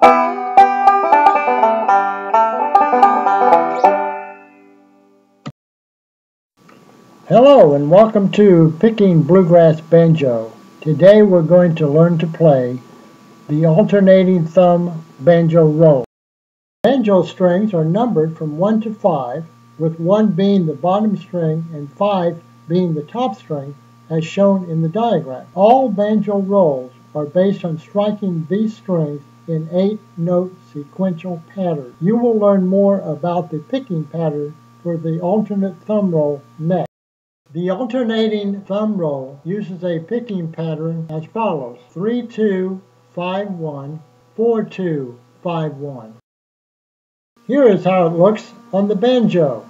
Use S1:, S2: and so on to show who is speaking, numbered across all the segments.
S1: Hello and welcome to Picking Bluegrass Banjo. Today we're going to learn to play the alternating thumb banjo roll. Banjo strings are numbered from 1 to 5, with 1 being the bottom string and 5 being the top string, as shown in the diagram. All banjo rolls are based on striking these strings in 8-note sequential pattern. You will learn more about the picking pattern for the alternate thumb roll next. The alternating thumb roll uses a picking pattern as follows 3 2 5 1 4 2 5 1. Here is how it looks on the banjo.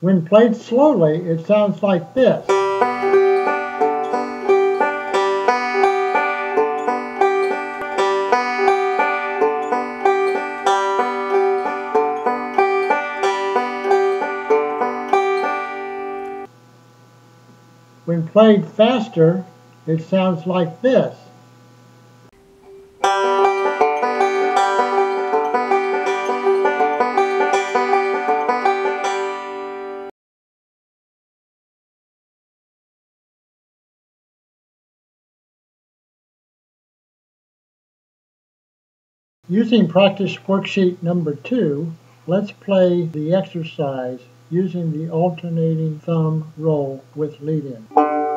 S1: When played slowly, it sounds like this. When played faster, it sounds like this. Using practice worksheet number two, let's play the exercise using the alternating thumb roll with lead-in.